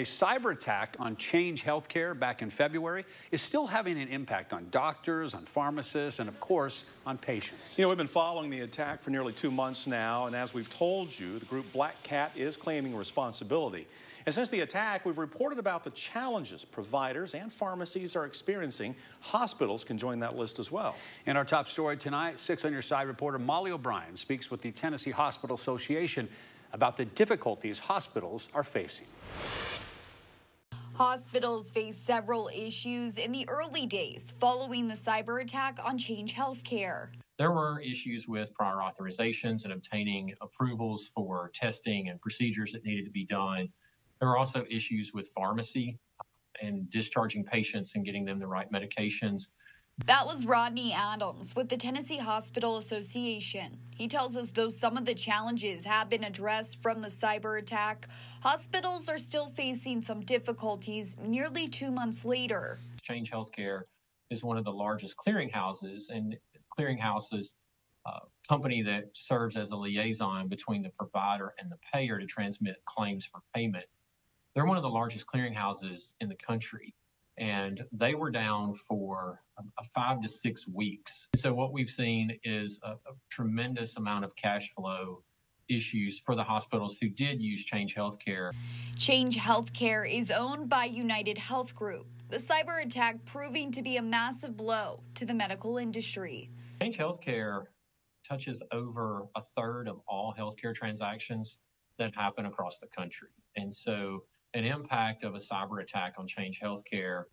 a cyber attack on Change Healthcare back in February is still having an impact on doctors, on pharmacists, and of course, on patients. You know, we've been following the attack for nearly two months now, and as we've told you, the group Black Cat is claiming responsibility. And since the attack, we've reported about the challenges providers and pharmacies are experiencing. Hospitals can join that list as well. In our top story tonight, Six on Your Side reporter Molly O'Brien speaks with the Tennessee Hospital Association about the difficulties hospitals are facing. Hospitals faced several issues in the early days following the cyber attack on Change Healthcare. There were issues with prior authorizations and obtaining approvals for testing and procedures that needed to be done. There were also issues with pharmacy and discharging patients and getting them the right medications. That was Rodney Adams with the Tennessee Hospital Association. He tells us though some of the challenges have been addressed from the cyber attack, hospitals are still facing some difficulties nearly two months later. Change Healthcare is one of the largest clearinghouses, and clearinghouses uh, company that serves as a liaison between the provider and the payer to transmit claims for payment. They're one of the largest clearinghouses in the country and they were down for a, a five to six weeks. So what we've seen is a, a tremendous amount of cash flow issues for the hospitals who did use Change Healthcare. Change Healthcare is owned by UnitedHealth Group. The cyber attack proving to be a massive blow to the medical industry. Change Healthcare touches over a third of all healthcare transactions that happen across the country. And so an impact of a cyber attack on Change Healthcare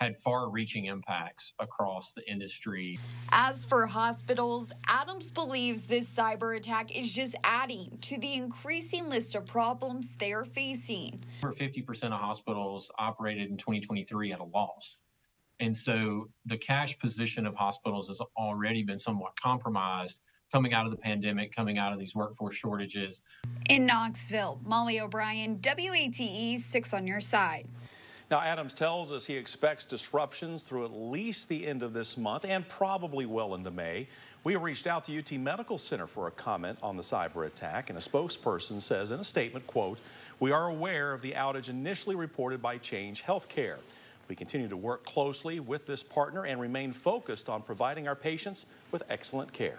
had far reaching impacts across the industry. As for hospitals, Adams believes this cyber attack is just adding to the increasing list of problems they're facing. Over 50% of hospitals operated in 2023 at a loss. And so the cash position of hospitals has already been somewhat compromised coming out of the pandemic, coming out of these workforce shortages. In Knoxville, Molly O'Brien, WATE 6 on your side. Now, Adams tells us he expects disruptions through at least the end of this month and probably well into May. We reached out to UT Medical Center for a comment on the cyber attack, and a spokesperson says in a statement, quote, we are aware of the outage initially reported by Change Healthcare. We continue to work closely with this partner and remain focused on providing our patients with excellent care.